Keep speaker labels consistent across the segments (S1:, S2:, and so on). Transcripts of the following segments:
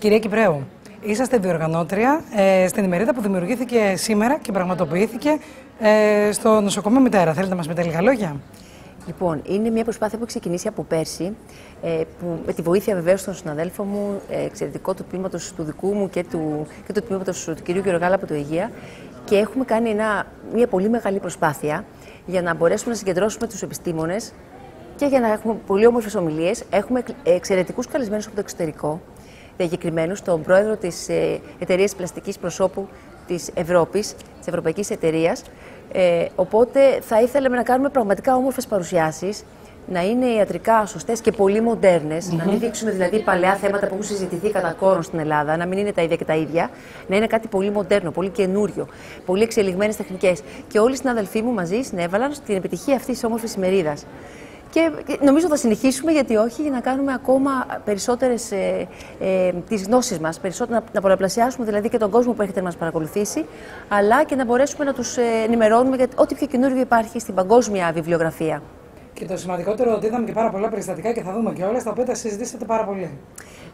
S1: Κυρία Κυπρέου, είσαστε διοργανώτρια ε, στην ημερίδα που δημιουργήθηκε σήμερα και πραγματοποιήθηκε ε, στο νοσοκομείο Μητέρα. Θέλετε να μας πείτε λίγα λόγια;
S2: Λοιπόν, είναι μια προσπάθεια που έχει ξεκινήσει από πέρσι, ε, που, με τη βοήθεια βεβαίως των συναδέλφων μου, ε, εξαιρετικό του τμήματος του δικού μου και του, και του τμήματος του κυρίου Γεωργάλα από το Υγεία. Και έχουμε κάνει ένα, μια πολύ μεγάλη προσπάθεια για να μπορέσουμε να συγκεντρώσουμε τους επιστήμονες και για να έχουμε πολύ όμορφες ομιλίες. Έχουμε εξαιρετικούς καλεσμένους από το εξωτερικό, διακεκριμένους, τον πρόεδρο της ε, εταιρείας πλαστικής προσώπου της Ευρώπης, της Ευρωπαϊκής Εταιρείας. Ε, οπότε θα ήθελαμε να κάνουμε πραγματικά όμορφες παρουσιάσεις, να είναι ιατρικά σωστές και πολύ μοντέρνες, να μην δείξουμε δηλαδή παλαιά θέματα που έχουν συζητηθεί κατά κόρον στην Ελλάδα, να μην είναι τα ίδια και τα ίδια, να είναι κάτι πολύ μοντέρνο, πολύ καινούριο, πολύ εξελιγμένες τεχνικές. Και όλοι οι συναδελφοί μου μαζί συνέβαλαν στην επιτυχία αυτής της όμορφης ημερίδας. Και νομίζω θα συνεχίσουμε, γιατί όχι, για να κάνουμε ακόμα περισσότερες ε, ε, τις γνώσεις μας, να, να πολλαπλασιάσουμε δηλαδή και τον κόσμο που έρχεται να μας παρακολουθήσει, αλλά και να μπορέσουμε να τους ε, ενημερώνουμε για ό,τι πιο καινούργιο υπάρχει στην παγκόσμια βιβλιογραφία.
S1: Και το σημαντικότερο ότι είδαμε και πάρα πολλά περιστατικά και θα δούμε και όλα, τα οποία τα συζητήσατε πάρα πολύ.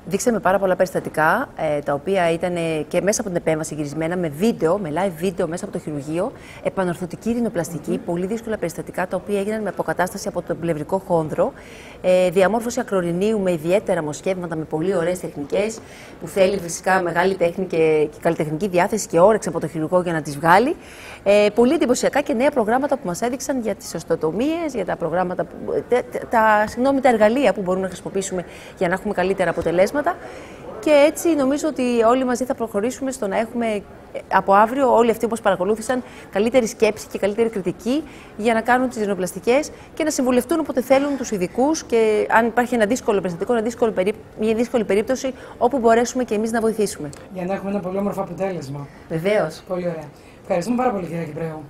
S2: Δείξαμε πάρα πολλά περιστατικά, ε, τα οποία ήταν και μέσα από την επέμβαση γυρισμένα με βίντεο, με live βίντεο μέσα από το χειρουργείο, επανορθωτική ρινοπλαστική, πολύ δύσκολα περιστατικά, τα οποία έγιναν με αποκατάσταση από τον πλευρικό χόνδρο, ε, διαμόρφωση ακρορινίου με ιδιαίτερα μοσχεύματα, με πολύ ωραίες τεχνικές, που θέλει φυσικά μεγάλη τέχνη και, και καλλιτεχνική διάθεση και όρεξη από το χειρουργό για να τις βγάλει. Ε, πολύ εντυπωσιακά και νέα προγράμματα που μας έδειξαν για τις οστοτομίες, για τα προγράμματα, που, τα, τα, συγγνώμη, τα εργαλεία που μπορούμε να χρησιμοποιήσουμε για να έχουμε καλύτερα αποτελέσματα και έτσι νομίζω ότι όλοι μαζί θα προχωρήσουμε στο να έχουμε ε, από αύριο όλοι αυτοί όπως παρακολούθησαν καλύτερη σκέψη και καλύτερη κριτική για να κάνουν τις ριζοπλαστικές και να συμβουλευτούν όποτε θέλουν τους ειδικούς και αν υπάρχει ένα δύσκολο περιστατικό, ένα δύσκολο μια δύσκολη περίπτωση όπου μπορέσουμε και εμείς να βοηθήσουμε.
S1: Για να έχουμε ένα πολύ όμορφο αποτέλεσμα.
S2: Βεβαίως.
S1: Πολύ ωραία. Ευχαριστούμε πάρα πολύ κυρία Κυπρέου.